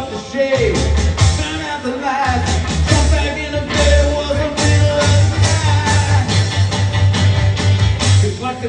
off the shade, turn out the lights, jump back in the bed, was middle of the night. It's like